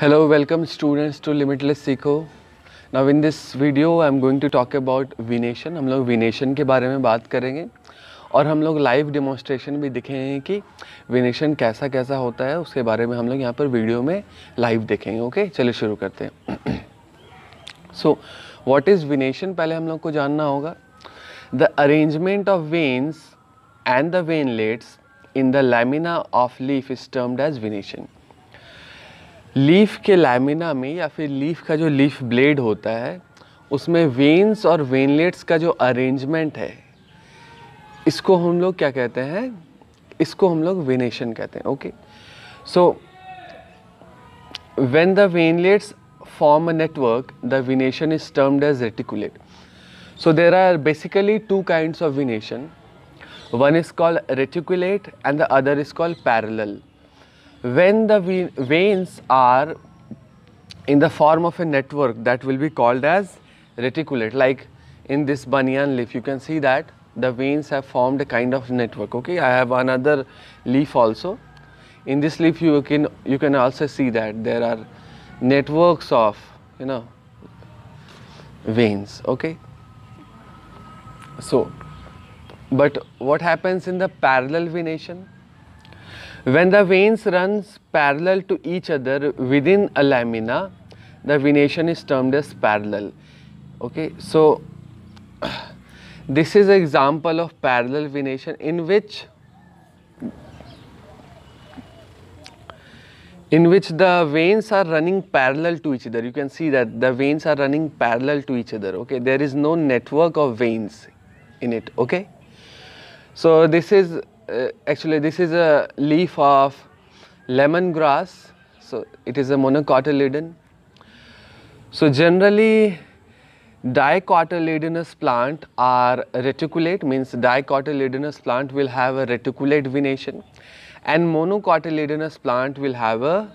Hello, welcome students to Limitless Seekho. Now in this video I'm going to talk about विनेशन हम लोग विनेशन के बारे में बात करेंगे और हम लोग लाइव डेमोन्स्ट्रेशन भी दिखेंगे कि विनेशन कैसा कैसा होता है उसके बारे में हम लोग यहाँ पर वीडियो में लाइव देखेंगे ओके चलिए शुरू करते हैं। सो व्हाट इज़ विनेशन पहले हम लोग को जानना होगा। The arrangement of veins and the veinlets in the lamina of leaf is termed as venation leaf के लैमिना में या फिर लीफ का जो लीफ ब्लेड होता है, उसमें वेन्स और वेनलेट्स का जो अरेंजमेंट है, इसको हम लोग क्या कहते हैं? इसको हम लोग वेनेशन कहते हैं okay so when the veinlets form a network the venation is termed as reticulate so there are basically two kind of venation one is called reticulate and the other is called parallel when the veins are in the form of a network that will be called as reticulate like in this banyan leaf you can see that the veins have formed a kind of network okay? I have another leaf also. In this leaf you can you can also see that there are networks of you know veins okay? So but what happens in the parallel venation when the veins runs parallel to each other within a lamina the venation is termed as parallel. Okay so this is an example of parallel venation in which in which the veins are running parallel to each other. You can see that the veins are running parallel to each other okay? There is no network of veins in it okay? So this is uh, actually this is a leaf of lemongrass. So it is a monocotyledon. So generally dicotyledonous plant are reticulate means dicotyledonous plant will have a reticulate venation and monocotyledonous plant will have a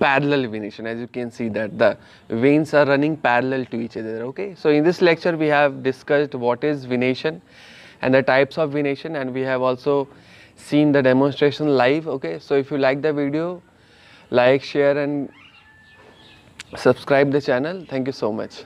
parallel venation. As you can see that the veins are running parallel to each other okay? So in this lecture we have discussed what is venation and the types of venation and we have also seen the demonstration live okay? So if you like the video like share and subscribe the channel. Thank you so much